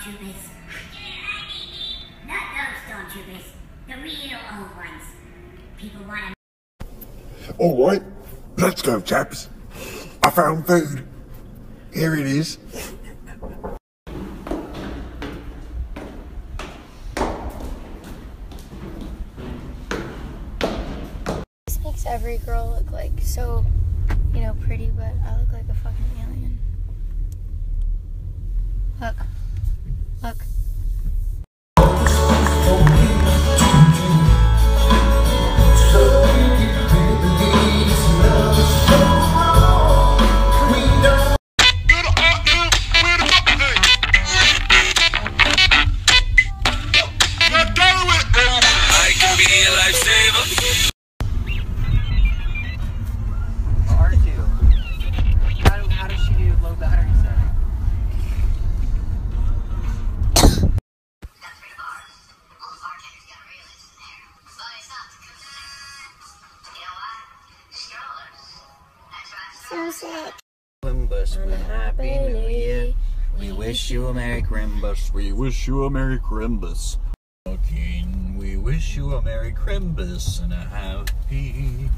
stormtroopers. Not those stormtroopers. The real old ones. People want to All right, let's go, chaps. I found food. Here it is. This makes every girl look like so, you know, pretty, but I look like a fucking alien. Look. Look. Crimbus, we happy new year. We wish you a Merry Crimbus. We wish you a Merry Crimbus. King, we wish you a Merry Crimbus and a happy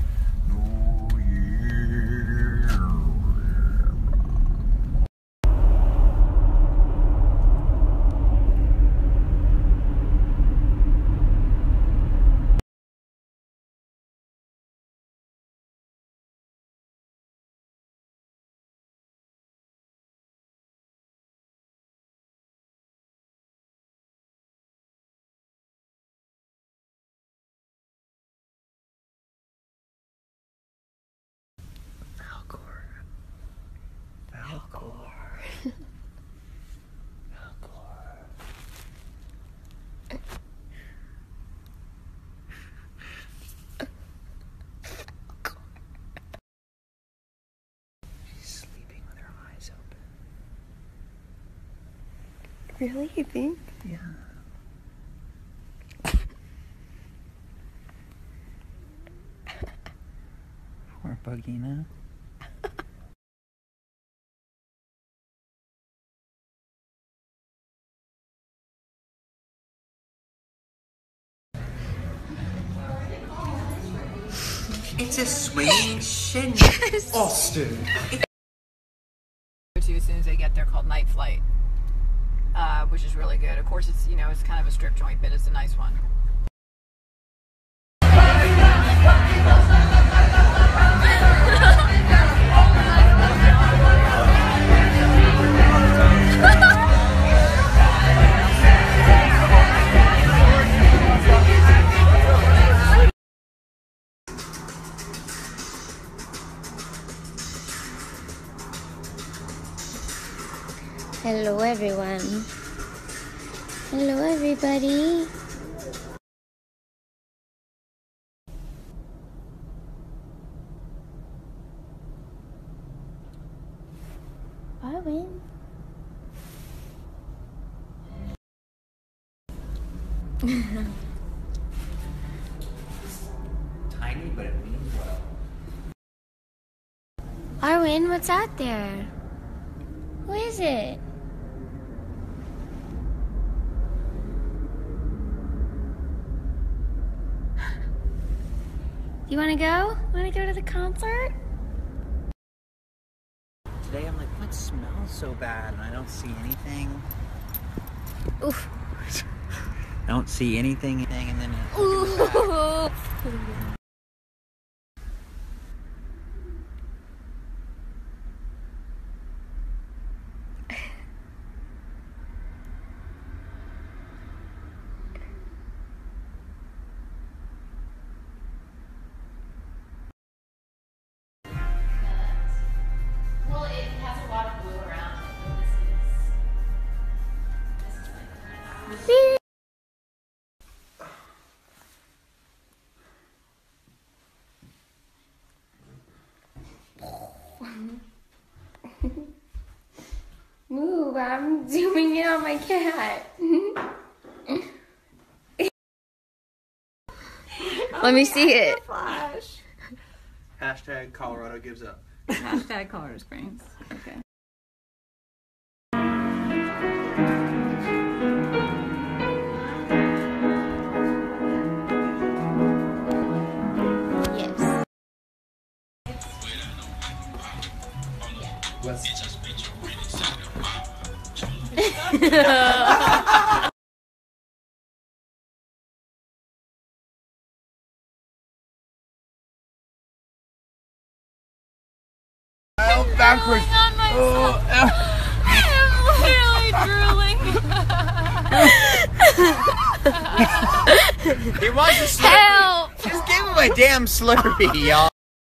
Really? You think? Yeah. Poor Bugina. It's a swinging shin. Austin. to as soon as they get there called Night Flight, uh, which is really good. Of course, it's you know it's kind of a strip joint, but it's a nice one. Hello, everyone. Hello, everybody. Arwen. Tiny, but it means well. Arwen, what's out there? Who is it? You want to go? Want to go to the concert? Today I'm like, what smells so bad? And I don't see anything. Oof. I don't see anything. And then Ooh. Ooh, I'm zooming in on my cat. Let me see oh, it. Flash. Hashtag Colorado gives up. Hashtag Colorado Springs. Okay. Yes. What's West. Backwards. myself. Oh. I'm literally drooling. He wants a Slurpee. Help! Just give him a damn Slurpee, y'all.